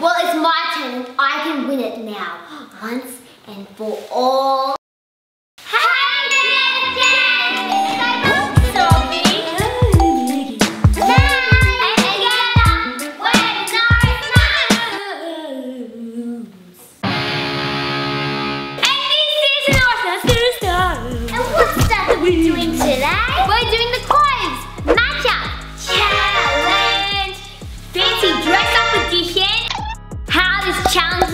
Well, it's my turn I can win it now. Once and for all.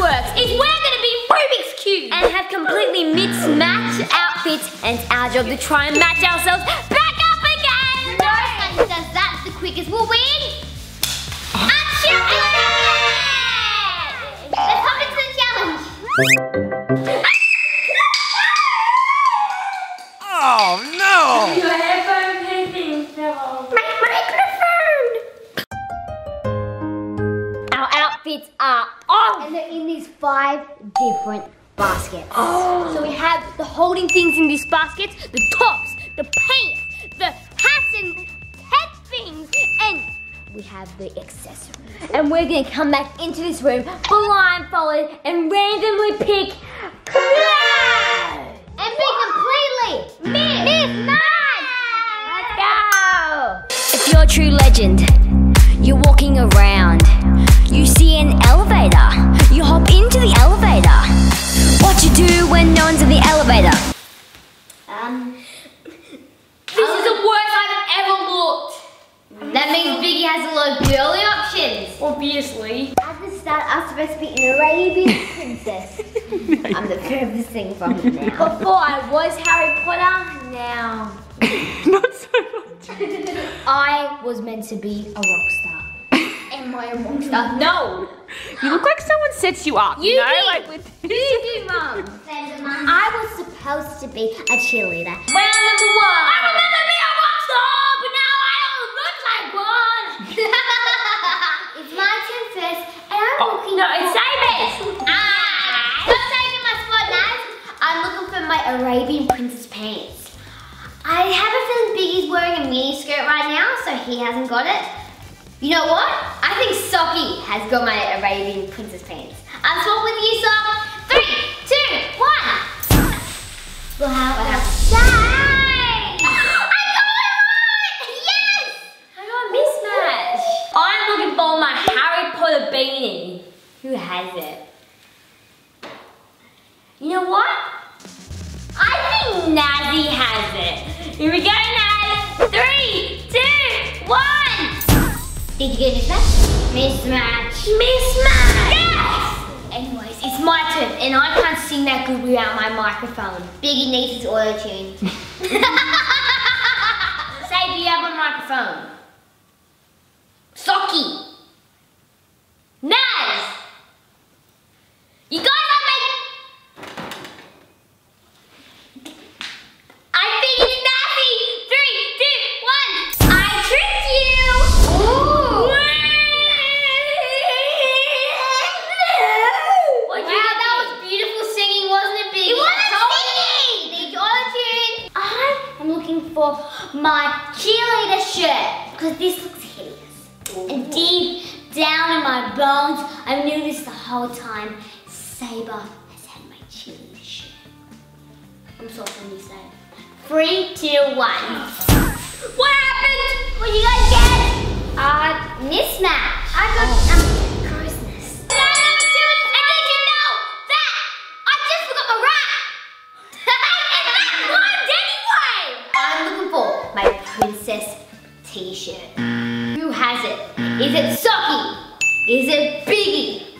Works is we're gonna be Rubik's Cube and have completely mismatched outfits, and it's our job to try and match ourselves back up again. The person who does that the quickest will win. A chocolate! Let's hop into the challenge. Oh no! Your headphone headphone fell. My microphone! Our outfits are off! And they're in these five different baskets. Oh. So we have the holding things in these baskets, the tops, the pants, the hats and head things, and we have the accessories. And we're gonna come back into this room blindfolded and randomly pick clothes! And be completely mismatched! Let's go! If you're a true legend, you're walking around. You see an elevator. You hop into the elevator. What you do when no one's in the elevator? Um. This is the worst I've ever looked. That means Biggy has a lot of girly options. Obviously. At the start, I'm supposed to be an Arabian princess. I'm the furthest thing from it now. Before I was Harry Potter, now Not so much. I was meant to be a rock star. Am I a rock? No. You look like someone sets you up. You know, did. like with. You do, Mum. I was supposed to be a cheerleader. Round number one. I was meant to be a rock star, but now I don't look like one. it's my turn first, and I'm Oh, looking No, for... it's Sabres. Ah, stop taking my spot, Naz. I'm looking for my Arabian princess pants. I have a feeling Biggy's wearing a mini skirt right now, so he hasn't got it. You know what? Sockie has got my Arabian princess pants. I'm swapping with you, Sock. Three, two, one. How about that? I got! Yes! I got a mismatch. I'm looking for my Harry Potter beanie. Who has it? You know what? I think Nazzy has it. Here we go, Naz. Did you get mismatch? Mismatch. Mismatch. Yes. Anyways, it's my turn, and I can't sing that good without my microphone. Biggy needs his auto tune. Say, do you have a microphone? Sockie. Naz. You guys are making. I think it's Nazzy. Three, two, one. I tricked you. Ooh. What'd wow, you that think? was beautiful singing, wasn't it, Biggy? It was singing! Need your tune. I am looking for my cheerleader shirt because this looks hideous. And deep down in my bones, I knew this the whole time. Sabre has had my cheerleader shirt. I'm sorry when you say. Three, two, one. What happened? What did you guys get? Uh, mismatch. I got um, grossness. And number two is, and did you know that I just forgot my rat? and that won anyway. I'm looking for my princess Who has it? Is it Sockie? Is it Biggy?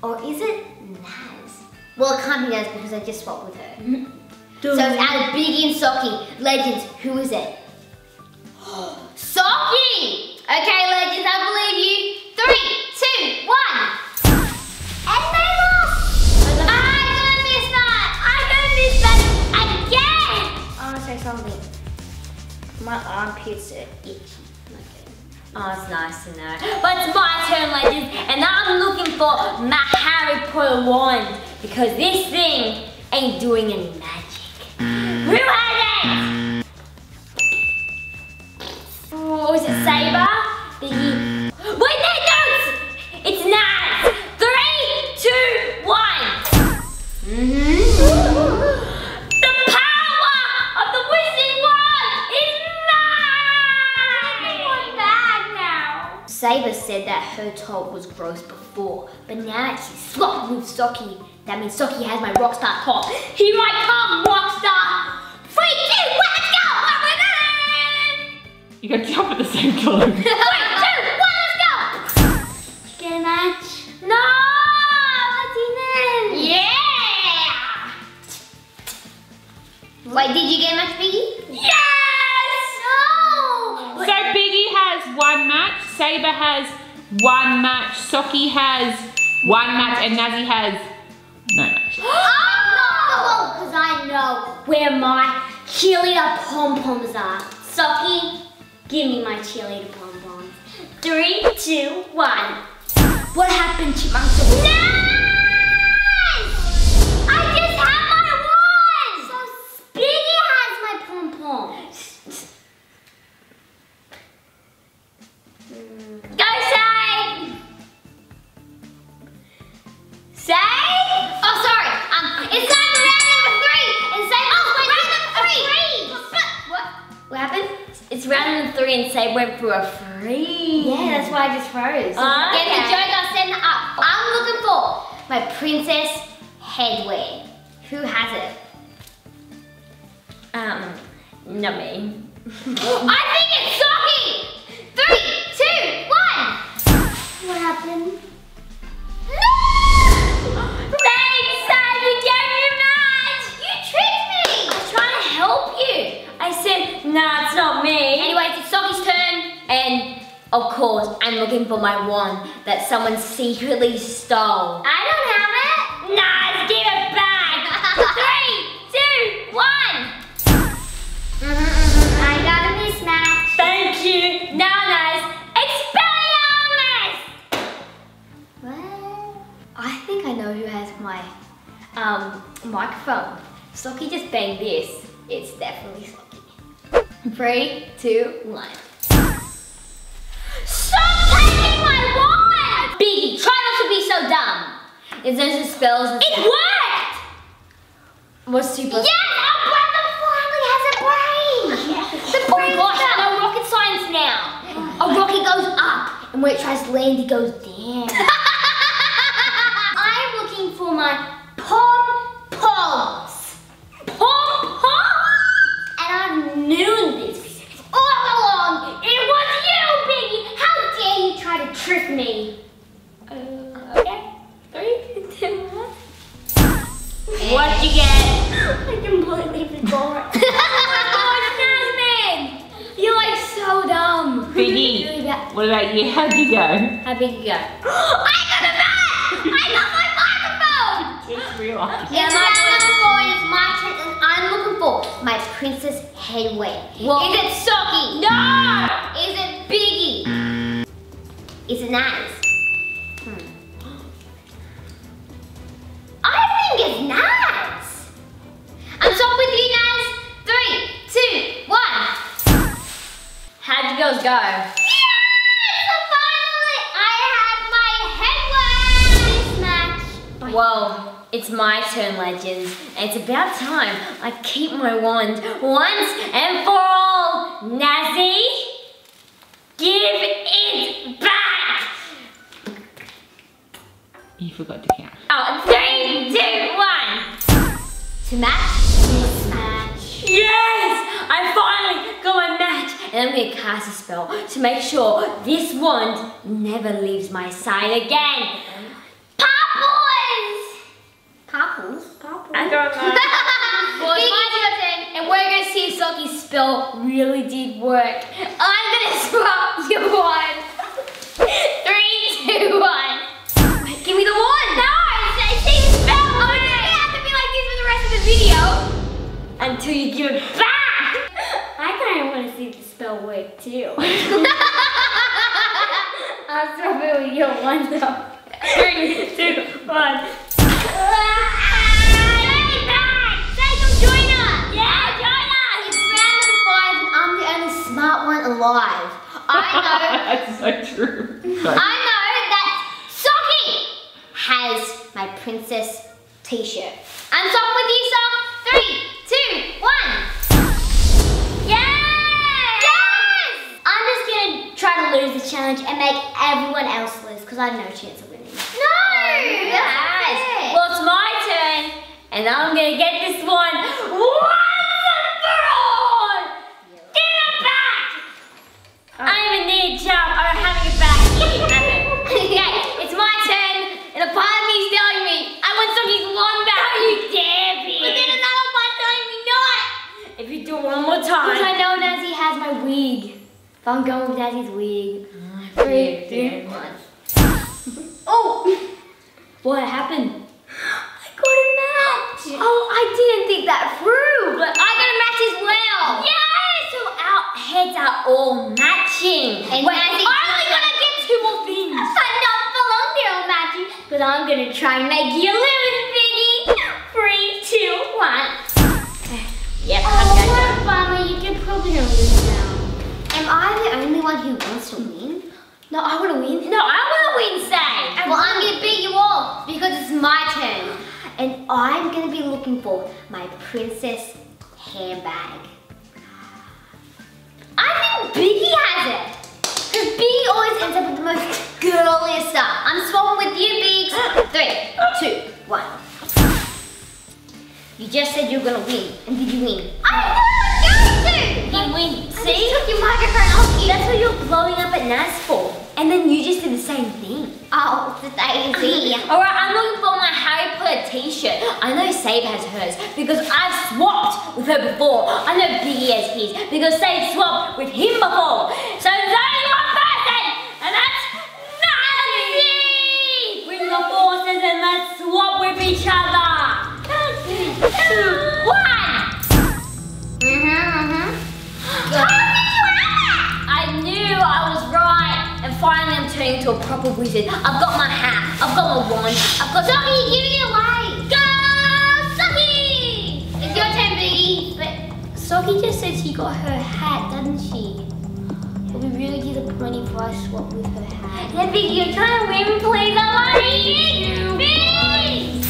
Or is it Naz? Well, it can't be Naz because I just swapped with her. Mm-hmm. So it's out of Biggy and Sockie. Legends, who is it? Sockie! Okay, Legends, I believe you. Three, My armpits are itchy. Oh, it's nice to know. But it's my turn, legends, and I'm looking for my Harry Potter wand because this thing ain't doing any magic. Who has it? Oh, is it Sabre? Said that her top was gross before, but now that she's swapped with Sockie, that means Sockie has my rockstar top. Here I come, rockstar! Three, two, one, let's go! You got jump at the same time. Sabre has one match, Sockie has one match, and Nazzy has no match. Oh, because I know where my cheerleader pom poms are. Sockie, give me my cheerleader pom poms. Three, two, one. What happened, Chipmunk? Nice! Say? Oh, sorry. Um, it's not round number three. It's say, oh, wait, round number three. What? What happened? It's round number three and say went for a free. Yeah, that's why I just froze. Okay. Get the joke I send up. I'm looking for my princess headwear. Who has it? Um, not me. I think it's Sockie. Three, two, one. What happened? No! Nah, it's not me. Anyways, it's Sockie's turn. And of course, I'm looking for my wand that someone secretly stole. I don't have it. Nah, give it back. Three, two, one. I got a mismatch. Thank you. Now, nice. Expelliarmus! What? I think I know who has my um microphone. Sockie just banged this. It's definitely Sockie. Three, two, one. Stop taking my wand! Biggy, try not to be so dumb. Is there some spells? It stuff? worked! What's super? Yes, our brother finally has a brain! The Oh my brain gosh, cell. I know rocket science now. A rocket goes up, and when it tries to land, it goes down. I'm looking for my me? Uh, okay. Three, two, one. What'd you get? I completely forgot. oh my gosh, Jasmine! You're like so dumb. Biggy, Really what about you? How'd you go? How big you go? I got a match! I got my microphone! Just realised. it's round number four it's my turn and I'm looking for my princess headwear. Well- Is it Sockie? No! It's about time I keep my wand once and for all. Nazzy, give it back. You forgot to count. Oh, three, two, one. To match, mismatch. Yes! I finally got my match, and I'm gonna cast a spell to make sure this wand never leaves my side again. Popples! Popples? Popples? I don't know. well, it's my turn, and we're gonna see if Sockie's spell really did work. Princess t-shirt. I'm Sock with you, Sock. Three, two, one. Yes! Yes! I'm just gonna try to lose the challenge and make everyone else lose because I have no chance of winning. No! It. Well, it's my turn, and I'm gonna get this one once and for all. Get it back! I even need a jump. I'm having it back. okay, it's my turn, and a part of me is telling me I want Sophie's one back. How you dare be? But then another part telling me not. If you do it one more Because I time. know Nazzy has my wig. If I'm going with Nazzy's wig. Ah, three, two, one. Oh! What happened? I got a match. Oh, I didn't think that through, but I got a match as well. Yeah, so our heads are all matching. And Wait, Nancy- I'm only gonna get two more things. I'm not for long there, Matchy, because I'm gonna try and make you lose, the only one who wants to win? No, I want to win. No, I wanna win, say. Well, I'm gonna beat you all because it's my turn. And I'm gonna be looking for my princess handbag. I think Biggy has it. Because Biggy always ends up with the most girliest stuff. I'm swapping with you, Biggs. Three, two, one. You just said you were gonna win. And did you win? I know I was going to! You win. See? Took your microphone off you. That's what you're blowing up at Nas for. And then you just did the same thing. Oh, it's Daisy. Alright, I'm looking for my Harry Potter t-shirt. I know Save has hers because I've swapped with her before. I know Biggy has his because Save swapped with him before. So there's only one person, and that's Nancy! Bring the forces and let's swap with each other. Turning into a proper wizard. I've got my hat. I've got my wand. I've got Sockie, you're giving it away. Go, Sucky! It's your turn, Biggy. But Sockie just said she got her hat, doesn't she? Be really disappointing if I swap with her hat. Yeah, Biggy, you're trying to win, please. I want you. Big!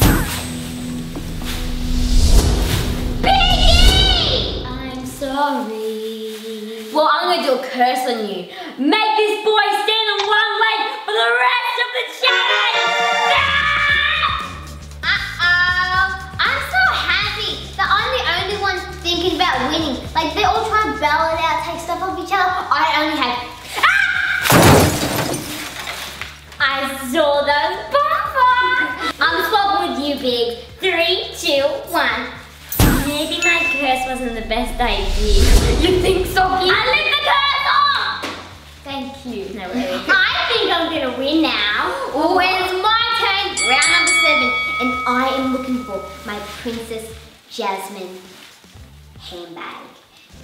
Biggy! I'm sorry. Well, I'm gonna do a curse on you. Make this boy the rest of the challenge! Ah! Uh-oh. I'm so happy that I'm the only one thinking about winning. Like, they're all trying to battle it out, take stuff off each other. I only have... I saw those bonfires. I'm swapping with you, Big. Three, two, one. Maybe my curse wasn't the best idea. You think so, I lit the curse off! Thank you. No worries. I think I'm gonna win now. Oh, and it's my turn, round number seven, and I am looking for my Princess Jasmine handbag.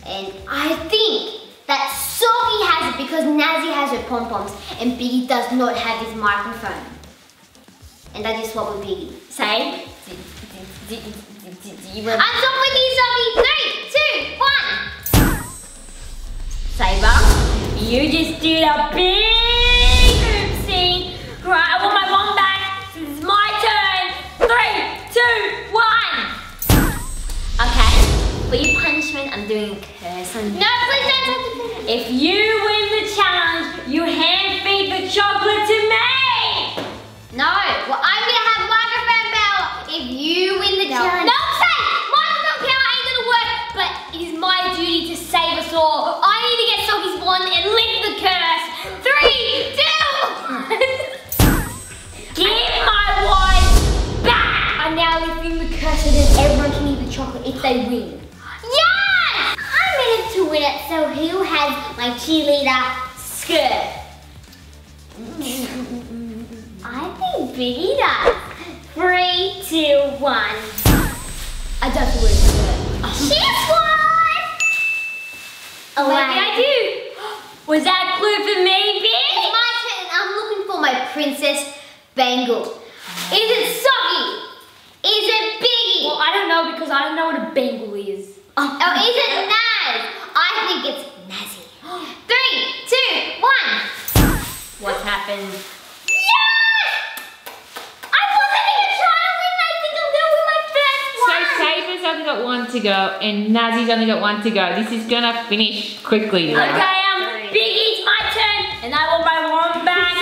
And I think that Sophie has it because Nazzy has her pom poms, and Biggy does not have his microphone. And I just swap with Biggy. Say, I'm swapping with you, Sophie. Three, two, one. Sabre? You just did a big I'm doing a curse on you. No, please don't touch the finish. If you win the challenge, you hand feed the chocolate to me. No, well, I'm gonna have microphone power if you win the No. challenge. No, say, microphone power ain't gonna work, but it is my duty to save us all. I need to get Sockie's wand and lift the curse. My cheerleader skirt? I think Biggy does. Three, two, one. I don't wear a skirt. She's won! Oh, maybe I do. Was that clue for me, It's my turn. I'm looking for my princess bangle. Is it Soggy? Is it Biggy? Well, I don't know because I don't know what a bangle is. Oh, oh is it Naz? I think it's Nazzy. Three, two, one. What's happened? Yes! I wasn't even trying to win. I think I'm gonna win my first So one. Sabre's only got one to go and Nazzy's only got one to go. This is gonna finish quickly. Okay, right? um, Biggy's my turn, and I want my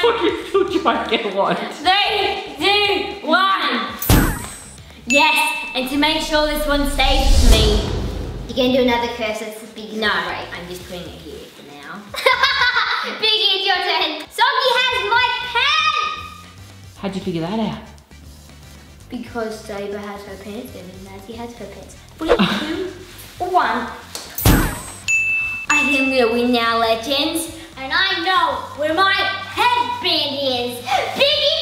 We're still trying to get one. Three, two, one. Yes, and to make sure this one stays with me. You're gonna do another curse that's big No, break. I'm just putting it here Biggy, it's your turn. Soggy has my pen! How'd you figure that out? Because Sabre has her pants and Nancy has her pants. Three, two, one. I think I'm gonna win now, legends. And I know where my headband is. Biggy,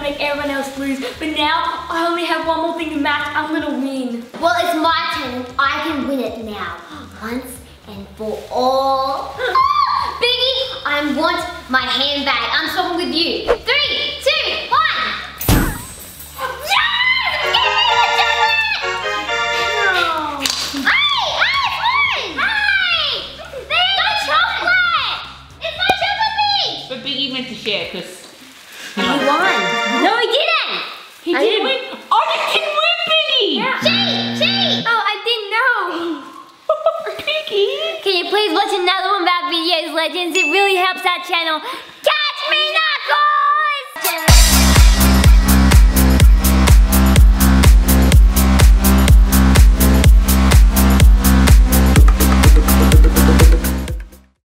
challenge trying to make everyone else lose, but now I only have one more thing to match. I'm gonna win. Well, it's my turn. I can win it now. Once and for all. Ah, Biggy, I want my handbag. I'm swapping with you. Three, two, one. Yes! Give me the chocolate! Hey, hey, fun! Hey! There's my chocolate! It's my chocolate piece! But Biggy meant to share because Biggy! Can you